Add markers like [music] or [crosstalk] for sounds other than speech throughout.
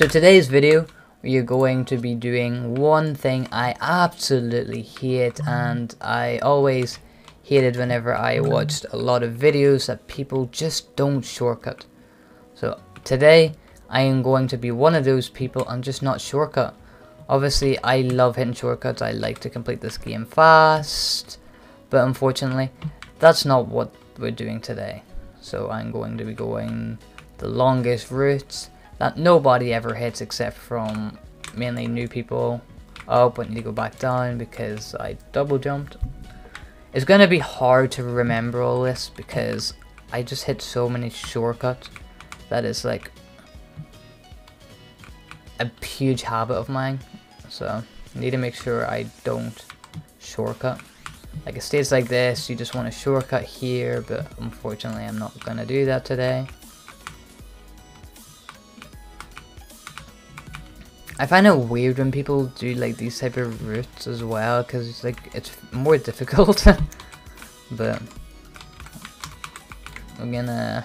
So today's video, we are going to be doing one thing I absolutely hate and I always hated whenever I watched a lot of videos that people just don't shortcut. So today, I am going to be one of those people I'm just not shortcut. Obviously, I love hitting shortcuts, I like to complete this game fast, but unfortunately, that's not what we're doing today. So I'm going to be going the longest routes that nobody ever hits except from mainly new people. Oh, but I need to go back down because I double jumped. It's going to be hard to remember all this because I just hit so many shortcuts that is like a huge habit of mine. So I need to make sure I don't shortcut. Like a stage like this, you just want to shortcut here, but unfortunately I'm not going to do that today. I find it weird when people do like these type of routes as well because it's like it's more difficult. [laughs] But I'm gonna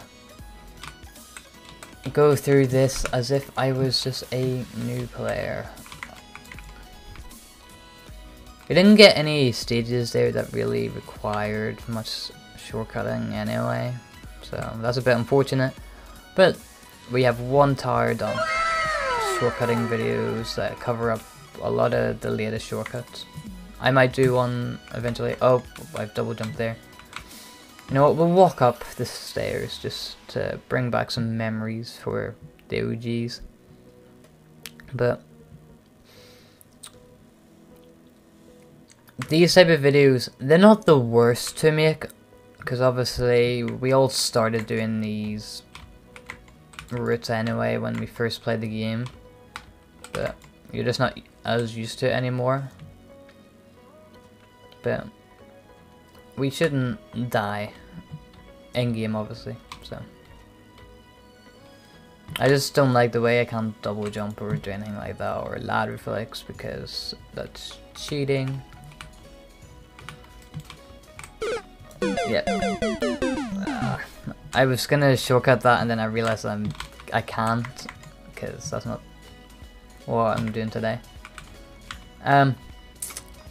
go through this as if I was just a new player. We didn't get any stages there that really required much shortcutting anyway so that's a bit unfortunate. But we have one tower done shortcutting videos that cover up a lot of the latest shortcuts. I might do one eventually. Oh, I've double jumped there. You know what, we'll walk up the stairs just to bring back some memories for the OGs. But these type of videos, they're not the worst to make because obviously we all started doing these routes anyway when we first played the game but you're just not as used to it anymore. But we shouldn't die in game, obviously. So I just don't like the way I can't double jump or do anything like that or ladder flex because that's cheating. Yeah. Uh, I was gonna shortcut that and then I realized I'm I can't because that's not what I'm doing today. Um,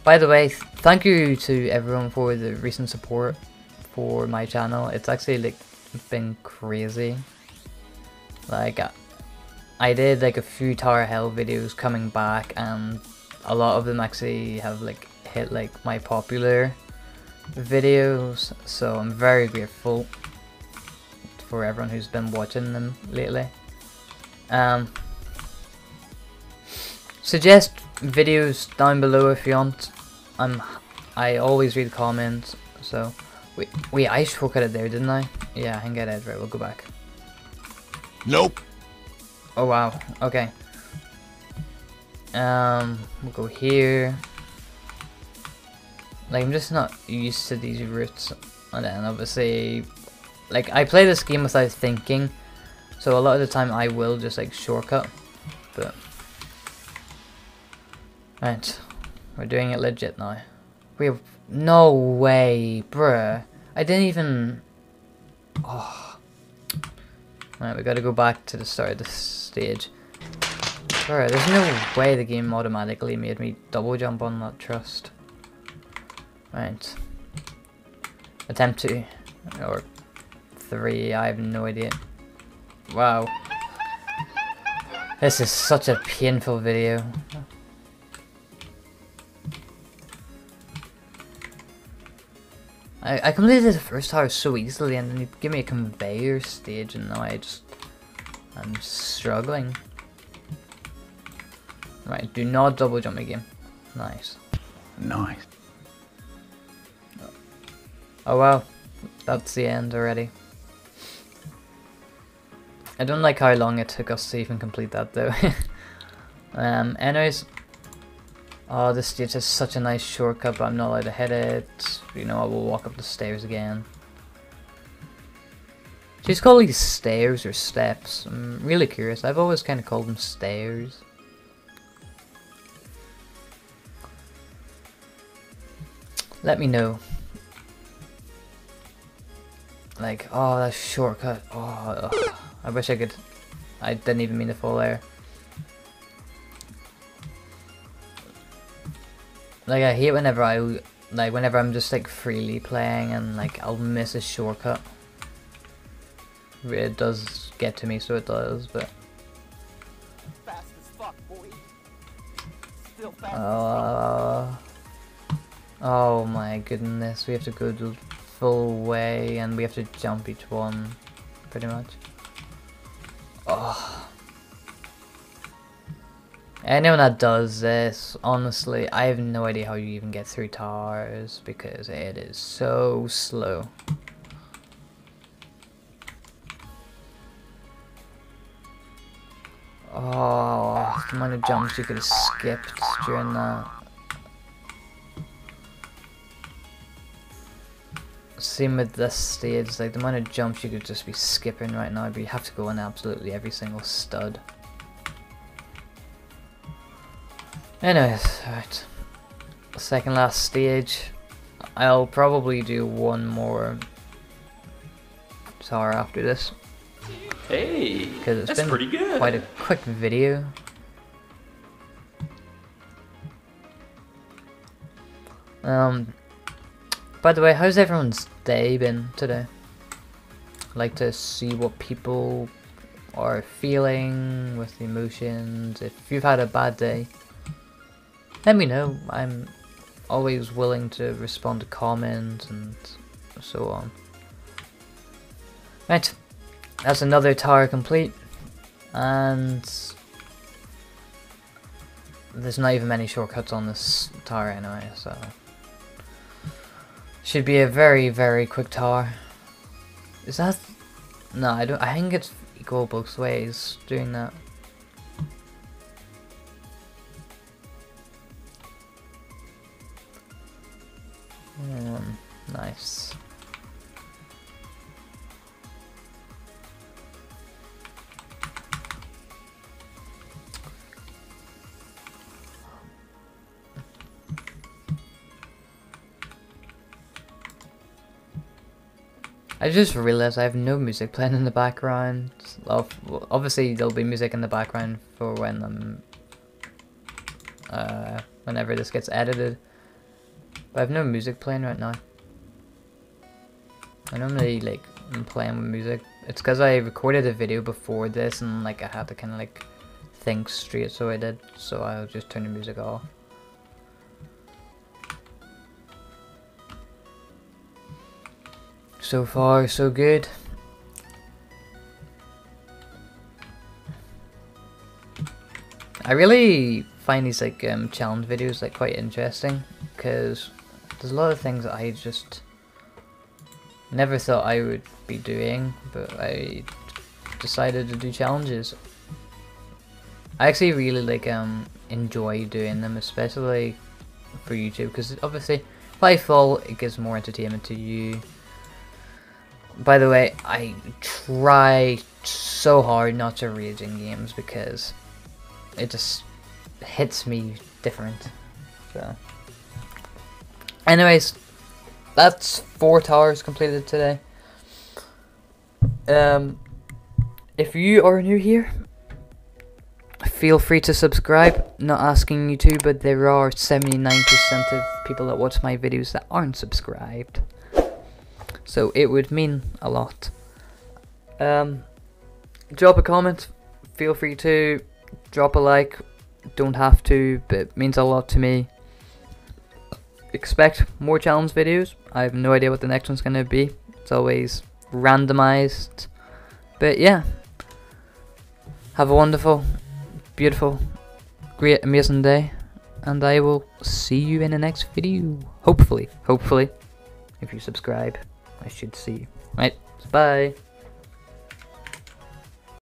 by the way, thank you to everyone for the recent support for my channel. It's actually like been crazy. Like, I did like a few Tower Hell videos coming back and a lot of them actually have like hit like my popular videos. So I'm very grateful for everyone who's been watching them lately. Um, Suggest videos down below if you want. I'm I always read comments, so wait wait I it there, didn't I? Yeah, I can get it right, we'll go back. Nope. Oh wow, okay. Um we'll go here. Like I'm just not used to these routes and then obviously like I play this game without thinking so a lot of the time I will just like shortcut but Right, we're doing it legit now. We have no way, bruh. I didn't even. Oh. Right, we gotta go back to the start of the stage. Bruh, there's no way the game automatically made me double jump on that trust. Right. Attempt two. Or three, I have no idea. Wow. This is such a painful video. I, I completed the first tower so easily and then you give me a conveyor stage and now I just... I'm struggling. Right, do not double jump again. Nice. Nice. Oh wow, that's the end already. I don't like how long it took us to even complete that though. [laughs] um, anyways, Oh, this stage has such a nice shortcut, but I'm not allowed to hit it. You know, I will walk up the stairs again. She's calling these stairs or steps. I'm really curious. I've always kind of called them stairs. Let me know. Like, oh, that shortcut. Oh, ugh. I wish I could. I didn't even mean to fall there. Like I hate whenever I like whenever I'm just like freely playing and like I'll miss a shortcut. It does get to me, so it does, but. Uh, oh my goodness, we have to go the full way and we have to jump each one, pretty much. Oh. Anyone that does this, honestly, I have no idea how you even get through towers because it is so slow. Oh, the amount of jumps you could have skipped during that. Same with this stage, like the amount of jumps you could just be skipping right now, but you have to go on absolutely every single stud. Anyways, alright. Second last stage. I'll probably do one more tower after this. Hey, Because it's that's been pretty good. quite a quick video. Um, by the way, how's everyone's day been today? I'd like to see what people are feeling with the emotions. If you've had a bad day, let me know. I'm always willing to respond to comments and so on. Right, that's another tower complete, and there's not even many shortcuts on this tower anyway, so should be a very very quick tower. Is that? No, I don't. I think it's equal both ways doing that. Um, nice. I just realized I have no music playing in the background. Obviously there'll be music in the background for when I'm uh whenever this gets edited. But I have no music playing right now. I normally like am playing with music. It's because I recorded a video before this and like I had to kind of like think straight, so I did. So I'll just turn the music off. So far, so good. I really find these like um, challenge videos like quite interesting because there's a lot of things I just never thought I would be doing, but I decided to do challenges. I actually really like um enjoy doing them, especially for YouTube, because obviously I fall, it gives more entertainment to you. By the way, I try so hard not to rage in games because it just hits me different. So, anyways, that's four towers completed today. Um, if you are new here, feel free to subscribe. Not asking you to, but there are 79% of people that watch my videos that aren't subscribed. So it would mean a lot. Um, drop a comment. Feel free to drop a like. Don't have to, but it means a lot to me. Expect more challenge videos. I have no idea what the next one's gonna be. It's always randomized. But yeah. Have a wonderful, beautiful, great, amazing day. And I will see you in the next video. Hopefully. Hopefully. If you subscribe. I should see you. Right, bye.